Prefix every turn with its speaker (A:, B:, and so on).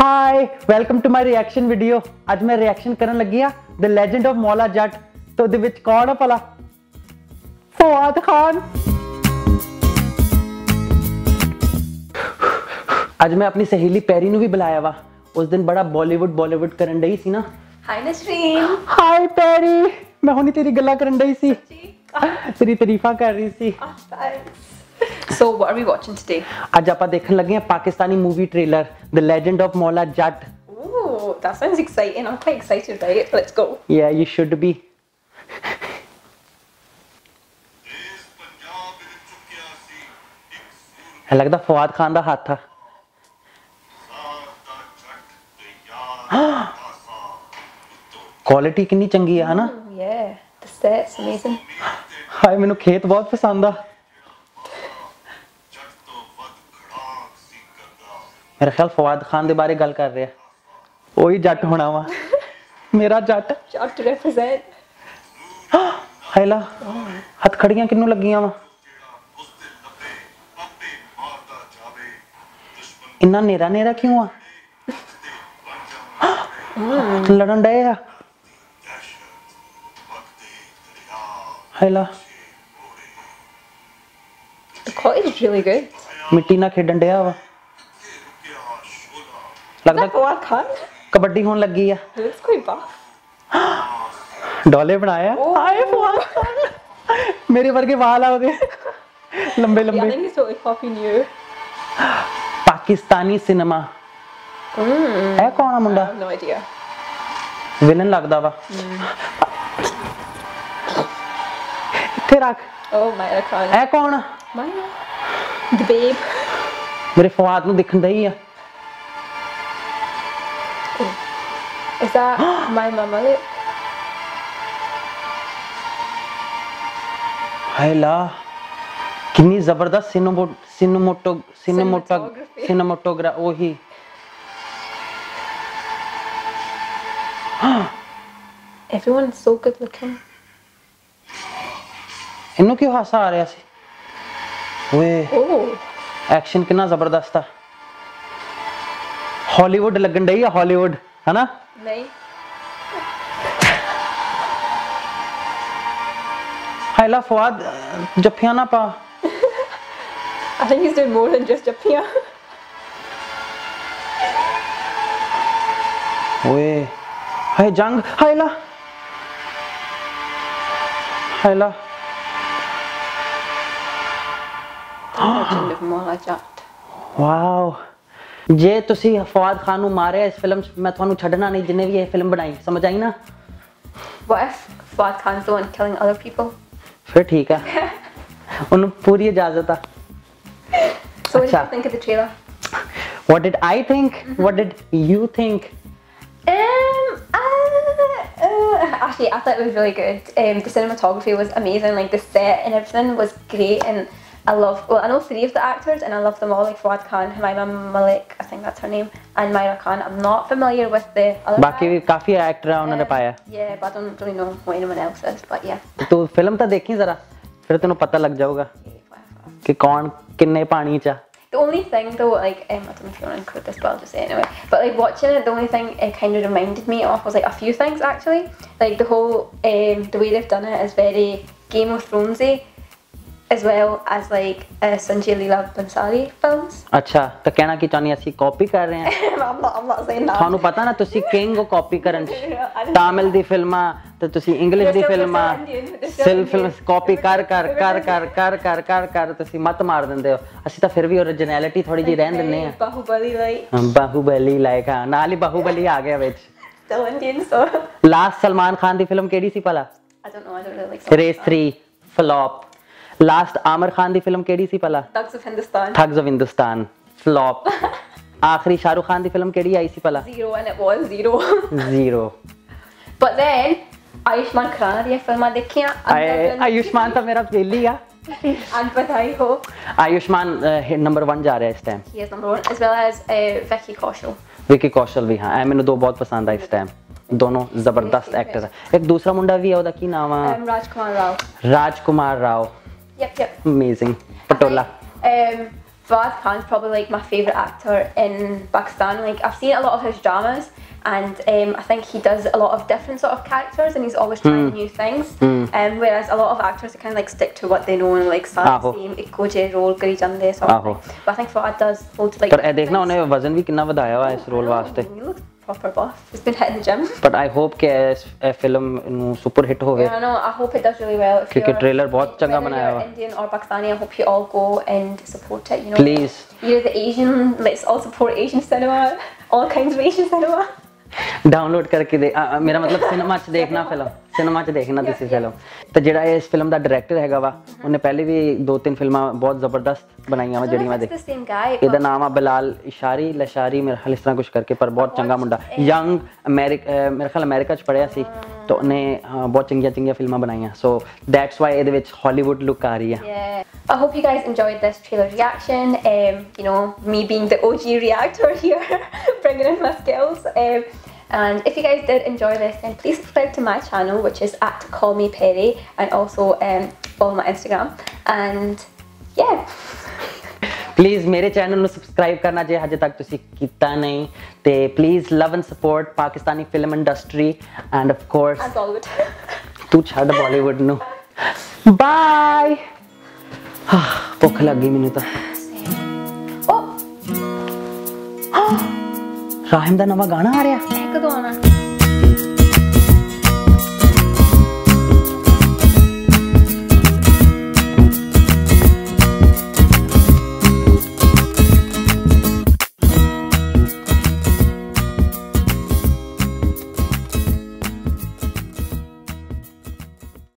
A: Hi welcome to my reaction video ਅੱਜ ਮੈਂ reaction ਕਰਨ ਲੱਗੀ ਆ ਦ ਲੈਜੈਂਡ ਆਫ ਮੌਲਾ ਜੱਟ ਤੋਂ ਦੇ ਵਿੱਚ ਕੌਣ ਆ ਭਲਾ ਫਵਾਦ ਖਾਨ ਅੱਜ ਮੈਂ ਆਪਣੀ ਸਹੇਲੀ ਪੈਰੀ ਨੂੰ ਵੀ ਬੁਲਾਇਆ ਵਾ ਉਸ ਦਿਨ ਬੜਾ ਬਾਲੀਵੁੱਡ ਬਾਲੀਵੁੱਡ ਕਰਨ ਡਈ ਸੀ ਨਾ
B: Hi, Nasreen.
A: ਹਾਈ ਪੈਰੀ ਮੈਂ ਹੁਣੀ ਤੇਰੀ ਗੱਲਾਂ ਕਰਨ ਡਈ ਸੀ ਤੇਰੀ ਤਾਰੀਫਾਂ ਕਰ ਰਹੀ ਸੀ
B: Oh, thanks. So what are we watching today?
A: ਅੱਜ ਆਪਾਂ ਦੇਖਣ ਲੱਗੇ ਹਾਂ Pakistani movie trailer The Legend of Maula Jatt.
B: Ooh, that sounds exciting. I'm quite excited about it. Let's go.
A: Yeah, you should be.
C: है लगता फवाद खान का हाथ
A: था क्वालिटी कितनी चंगी है
B: ना yeah the sets amazing
A: ਹਾਏ ਮੈਨੂੰ ਖੇਤ ਬਹੁਤ ਪਸੰਦ ਆ मेरा ख्याल फवाद खान ਦੇ ਬਾਰੇ ਗੱਲ ਕਰ ਰਿਹਾ ਉਹੀ ਜੱਟ ਹੋਣਾ ਵਾ ਮੇਰਾ ਜੱਟ
B: ਜੱਟ ਰਿਪਰੈਜ਼ੈਂਟ
A: ਹੈਲਾ ਹੱਥ ਖੜੀਆਂ ਕਿੰਨੂੰ ਲੱਗੀਆਂ ਵਾ ਇੰਨਾ ਨੇਰਾ ਨੇਰਾ ਕਿਉਂ ਆ ਲੜਨ ਡਏ ਆ ਹੈਲਾ
B: The quality's really good.
A: ਮਿੱਟੀ ਨਾਲ ਖੇਡਣ ਡਿਆ ਵਾ ਲੱਗਦਾ
B: ਫਵਾਦ ਖਾਨ
A: ਕਬੱਡੀ ਹੋਣ ਲੱਗੀ ਆ।
B: ਕੋਈ ਬਾਫ
A: ਡੋਲੇ ਬਣਾਇਆ। ਹਾਏ ਫਵਾਦ ਮੇਰੇ ਵਰਗੇ ਵਾਲ ਆ ਉਹਦੇ। ਲੰਬੇ ਲੰਬੇ।
B: ਯਾਨੀ ਸੋ ਕਾਫੀ ਨਿਊ
A: ਪਾਕਿਸਤਾਨੀ ਸਿਨੇਮਾ। ਇਹ ਕੌਣ ਆ ਮੁੰਡਾ?
B: ਨੋ ਆਈਡੀਆ
A: ਵਿਲਨ ਲੱਗਦਾ ਵਾ। ਇੱਥੇ ਰੱਖ।
B: ਓ ਮਾਇਆ ਖਾਨ
A: ਇਹ ਕੌਣ
B: ਮਾਇਆ ਦੀ ਬੇਬ
A: ਮੇਰੇ ਫਵਾਦ ਨੂੰ ਦਿਖਦਾ ਹੀ ਆ।
B: Is that my mama lip?
A: हाय ला ज़बरदस्त सिनेमो सिनेमोटो सिनेमोटो सिनेमोटोग्रा
B: वो
A: ही। हाँ।
B: Everyone is so good looking.
A: इन्हों क्यों हासा आ रहा सी?
B: वे
A: एक्शन कितना ज़बरदस्त था। हॉलीवुड लगन डई है हॉलीवुड है
B: ना
A: नहीं हायला फवाद जफ्फियाँ ना पा
B: I think he's doing more than just
A: जफ्फियाँ ओए हाय जंग हायला हायला The
B: legend of Mola Jat.
A: Wow. ਜੇ ਤੁਸੀਂ ਫਵਾਦ ਖਾਨ ਨੂੰ ਮਾਰਿਆ ਇਸ ਫਿਲਮ 'ਚ ਮੈਂ ਤੁਹਾਨੂੰ ਛੱਡਣਾ ਨਹੀਂ ਜਿੰਨੇ ਵੀ ਇਹ ਫਿਲਮ ਬਣਾਈ ਸਮਝ ਆਈ ਨਾ
B: What if Fuad Khan's the one killing other people?
A: ਫਿਰ ਠੀਕ ਆ ਉਹਨੂੰ ਪੂਰੀ ਇਜਾਜ਼ਤ ਆ
B: So what did
A: Acha.
B: you think of the trailer?
A: what did i think what did you think
B: Um, uh, uh, actually, I thought it was really good. Um, the cinematography was amazing. Like the set and everything was great, and I love, well I know three of the actors and I love them all, like Fawad Khan, Humaima Malik, I think that's her name, and Myra Khan. I'm not familiar with the other
A: बाकी भी काफी actor हैं
B: um, Yeah, but I don't really know who anyone else is, but yeah.
A: तो film तो देखी जरा फिर तेनों pata lag जाऊगा कि कौन किन्ने पानी cha?
B: The only thing though, like, um, I don't know if you want to include this, but I'll just say anyway. But like watching it, the only thing it kind of reminded me of was like a few things actually. Like the whole, um, the way they've done it is very Game of Thronesy. As well as like uh, Sanjay Leela Bhansali films.
A: ਅੱਛਾ ਤਾਂ ਕਹਿਣਾ ਕੀ ਚਾਹੁੰਦੀ ਅਸੀਂ copy ਕਰ ਰਹੇ ਹਾਂ
B: I'm not, I'm not saying that.
A: ਤੁਹਾਨੂੰ ਪਤਾ ਨਾ ਤੁਸੀਂ ਕਿੰਗ ਹੋ ਕਾਪੀ ਕਰਨ ਤਾਮਿਲ ਦੀ ਫਿਲਮਾਂ ਤੇ ਤੁਸੀਂ ਇੰਗਲਿਸ਼ ਦੀ ਫਿਲਮਾਂ
B: still Indian, they're still
A: ਸਿਲ
B: Indian.
A: ਫਿਲਮ ਕਾਪੀ ਕਰ ਕਰ ਕਰ ਕਰ ਕਰ ਕਰ ਕਰ ਕਰ ਤੁਸੀਂ ਮਤ ਮਾਰ ਦਿੰਦੇ ਹੋ ਅਸੀਂ ਤਾਂ ਫਿਰ ਵੀ ਓਰੀਜਨੈਲਿਟੀ ਥੋੜੀ ਜਿਹੀ ਰਹਿਣ ਦਿੰਦੇ ਆ
B: Bahubali like
A: ਬਾਹੂਬਲੀ ਲਾਇਕ ਹਾਂ ਨਾਲ ਹੀ ਬਾਹੂਬਲੀ ਆ ਗਿਆ ਵਿੱਚ ਲਾਸਟ ਸਲਮਾਨ ਖਾਨ ਦੀ ਫਿਲਮ ਕਿਹੜੀ ਸੀ ਭਲਾ
B: I don't know. I don't really like. some
A: race 3 flop last Aamir Khan the film केडी सी पला
B: thugs of Hindustan
A: thugs of Hindustan flop आखिरी शाहरुख खान ਦੀ फ़िल्म केडी आई सी पला
B: zero and it was zero
A: zero
B: but then Ayushmann Khurrana ਦੀਆਂ फ़िल्म ਦੇਖੀਆਂ
A: ਆਯੁਸ਼ਮਾਨ ਤਾਂ ਮੇਰਾ ਬੇਲੀ ਆ
B: अनपताई
A: हो आयुष्मान नंबर वन जा रहा है
B: इस time number as well as Vicky Kaushal
A: Kaushal भी हाँ मैंने दो बहुत पसंद है इस टाइम दोनों ज़बरदस्त एक्टर है एक दूसरा मुंडा भी है की नाम
B: है Rajkummar Rao
A: Rajkummar Rao
B: Yep, yep.
A: Amazing. Patola.
B: Um, Brad Khan's probably like my favourite actor in Pakistan. Like I've seen a lot of his dramas and um, I think he does a lot of different sort of characters and he's always trying mm. new things. Mm. Um, whereas a lot of actors kind of like stick to what they know and like साथ same इको जे role करी
A: जांदे
B: सब but I think Fahad does loads of
A: like पर eh, देखना उन्हें वजन भी कितना बढ़ाया हुआ है इस
B: रोल वास्ते proper boss. It's been hit in the gym.
A: But I hope कि ये फ़िल्म सुपर हिट होवे.
B: Yeah, no, I hope it does really well.
A: क्योंकि ट्रेलर बहुत चंगा बनाया हुआ.
B: Indian or Pakistani, I hope you all go and support it. You know.
A: Please.
B: You're the Asian. Let's all support Asian cinema. All kinds of Asian cinema.
A: Download करके दे मेरा मतलब cinema देखना फ़िल्म ਸਿਨੇਮਾ 'ਚ ਦੇਖਣਾ ਤੁਸੀਂ film ਤੇ ਜਿਹੜਾ ਇਸ ਫਿਲਮ ਦਾ ਡਾਇਰੈਕਟਰ ਹੈਗਾ ਵਾ ਉਹਨੇ ਪਹਿਲੇ ਵੀ ਦੋ ਤਿੰਨ ਫਿਲਮਾਂ ਬਹੁਤ ਜ਼ਬਰਦਸਤ ਬਣਾਈਆਂ ਵਾ ਜਿਹੜੀਆਂ ਮੈਂ ਦੇਖ. ਇਹਦਾ ਨਾਮ ਆ ਬਿਲਾਲ ਇਸ਼ਾਰੀ ਲਸ਼ਾਰੀ ਮੇਰੇ ਖਿਆਲ ਇਸ ਤਰ੍ਹਾਂ ਕੁਝ ਕਰਕੇ ਪਰ ਬਹੁਤ ਚੰਗਾ ਮੁੰਡਾ ਯੰਗ ਅਮਰੀਕਾ ਮੇਰੇ ਖਿਆਲ ਅਮਰੀਕਾ 'ਚ ਪੜਿਆ ਸੀ ਤਾਂ ਉਹਨੇ ਬਹੁਤ ਚੰਗੀਆਂ ਚੰਗੀਆਂ ਫਿਲਮਾਂ ਬਣਾਈਆਂ ਸੋ ਦੈਟਸ ਵਾਈ ਇਹਦੇ ਵਿੱਚ ਹਾਲੀਵੁੱਡ ਲੁੱਕ ਆ ਰਹੀ ਆ.
B: I hope you guys enjoyed this trailer reaction. Um, you know, me being the OG reactor here, bringing in my skills. Um, and if you guys did enjoy this, then please subscribe to my channel, which is at Call Me Perry, and also um, follow my Instagram. And yeah.
A: Please ਮੇਰੇ channel ਨੂੰ subscribe ਕਰਨਾ ਜੇ ਹਜੇ ਤੱਕ ਤੁਸੀਂ ਕੀਤਾ ਨਹੀਂ ਤੇ please love and support Pakistani film industry and of course
B: And Bollywood.
A: ਤੂੰ ਛੱਡ ਬਾਲੀਵੁੱਡ ਨੂੰ ਬਾਏ ਭੁੱਖ ਲੱਗ ਗਈ ਮੈਨੂੰ ਤਾਂ
B: oh,
A: ਰਾਹਿਮ ਦਾ ਨਵਾਂ ਗਾਣਾ ਆ ਰਿਹਾ
B: 哥懂了。